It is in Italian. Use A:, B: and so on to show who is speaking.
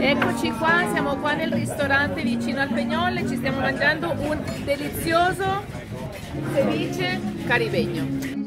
A: Eccoci qua, siamo qua nel ristorante vicino al Pegnol ci stiamo mangiando un delizioso ceviche caribegno.